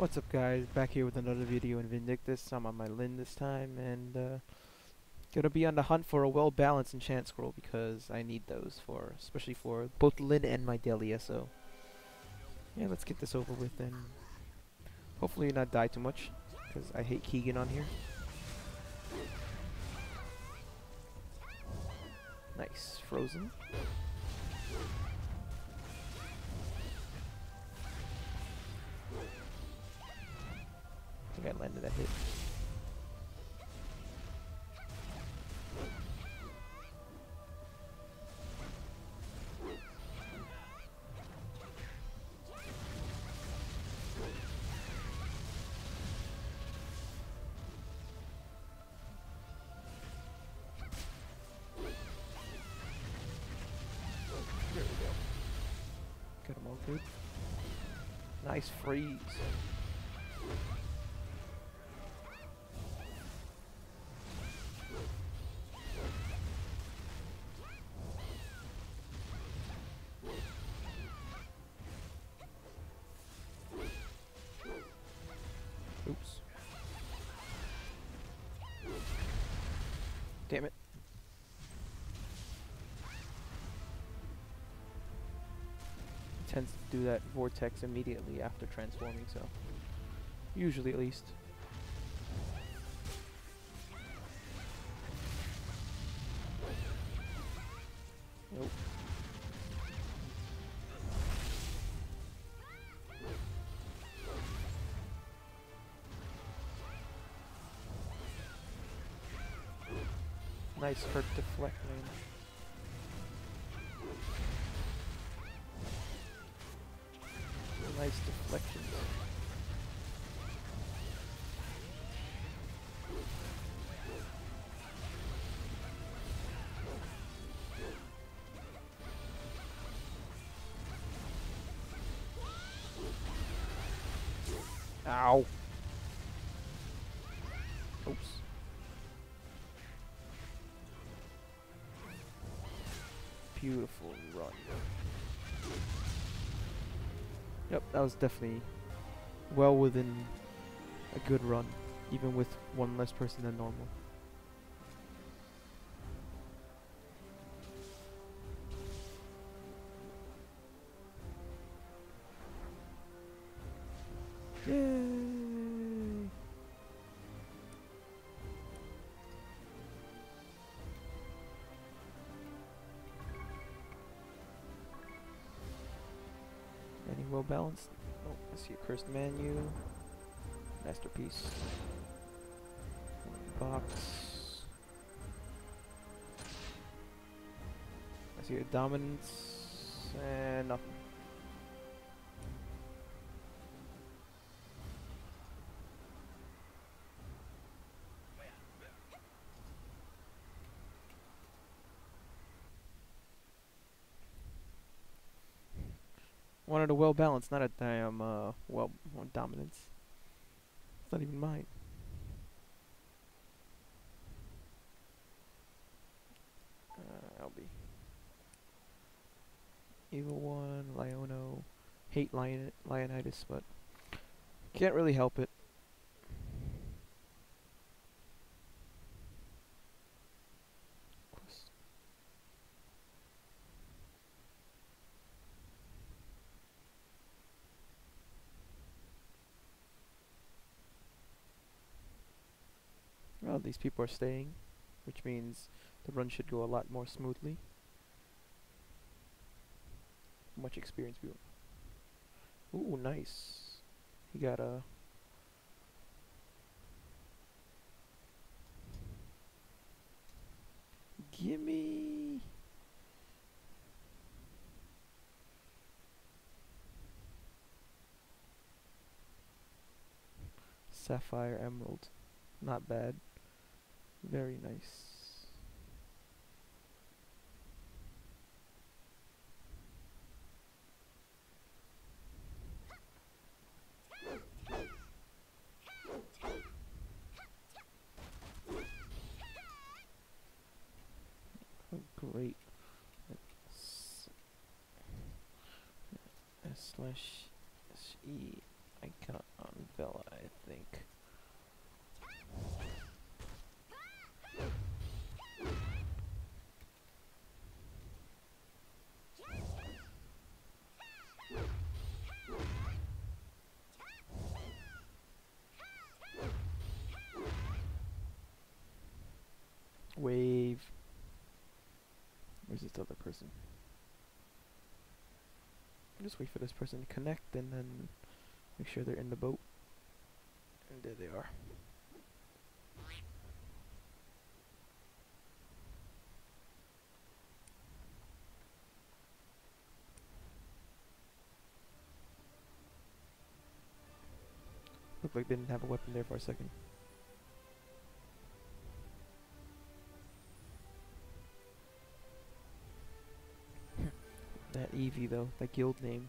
What's up guys, back here with another video in Vindictus. I'm on my Lynn this time and uh, gonna be on the hunt for a well balanced enchant scroll because I need those for, especially for both Lynn and my Delia, so yeah, let's get this over with and hopefully not die too much because I hate Keegan on here. Nice, frozen. Think I landed that hit. There we go. Got. Nice freeze. Damn it. It tends to do that vortex immediately after transforming, so usually at least. Nice hurt deflect range. Nice deflections. Ow. Oops. Beautiful run. Yep, that was definitely well within a good run, even with one less person than normal. Yay! Well balanced? Oh, I see a cursed menu. Masterpiece. Box. I see a dominance and nothing. Wanted a well balanced, not a damn uh well dominance. It's not even mine. Uh, I'll be Evil One, Liono, hate Lion Lionitis, but can't really help it. Well, these people are staying, which means the run should go a lot more smoothly. Much experience we Ooh, nice. He got a Gimme Sapphire Emerald. Not bad. Very nice. Great. S S slash S E I think. Wave. Where's this other person? Just wait for this person to connect and then make sure they're in the boat. And there they are. Looked like they didn't have a weapon there for a second. Eevee though, that guild name.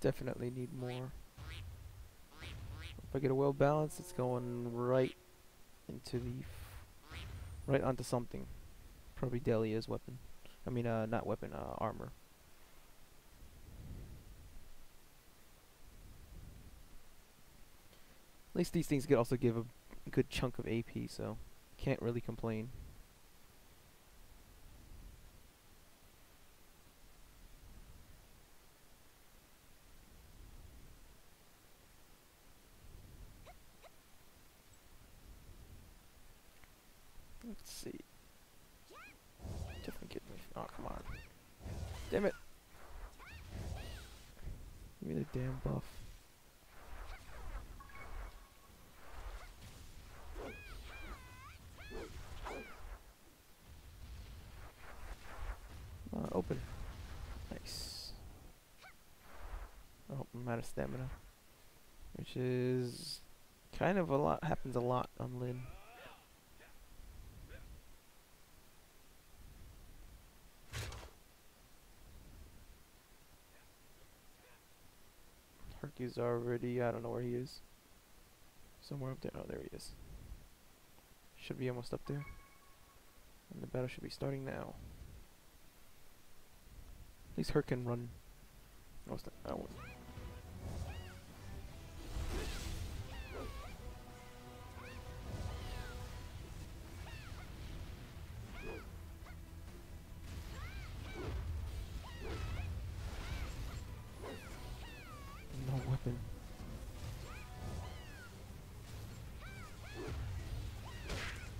Definitely need more. If I get a well balanced, it's going right into the right onto something. Probably Delia's weapon. I mean, uh, not weapon, uh, armor. At least these things could also give a good chunk of AP, so can't really complain. Let's see. Definitely get me. Oh, come on. Damn it. Give me the damn buff. Uh, open. Nice. Oh, I'm out of stamina. Which is kind of a lot, happens a lot on Lynn. Hercules already, I don't know where he is. Somewhere up there. Oh, there he is. Should be almost up there. And the battle should be starting now. At least Herc can run. Oh,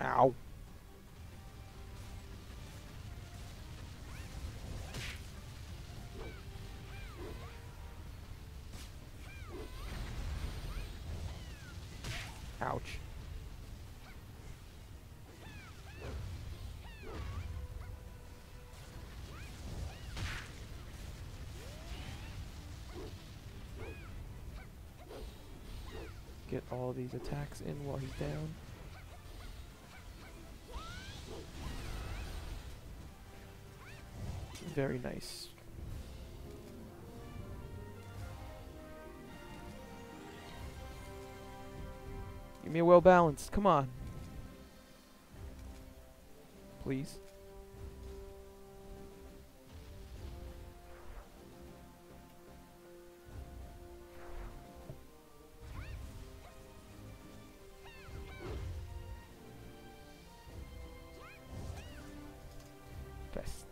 Ow. Ouch. Get all these attacks in while he's down. Very nice. Give me a well balanced. Come on. Please. Best.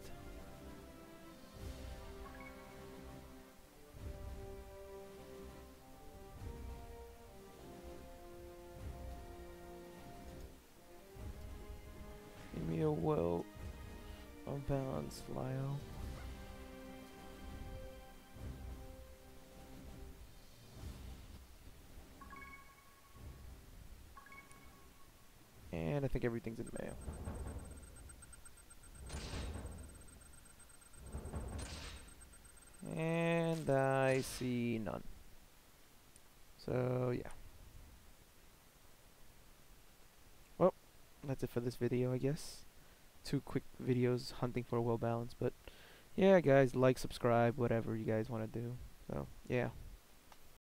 Balanced Lyle. And I think everything's in the mail. And I see none. So, yeah. Well, that's it for this video, I guess. Two quick videos hunting for a well balance, but yeah, guys, like, subscribe, whatever you guys want to do. So, yeah.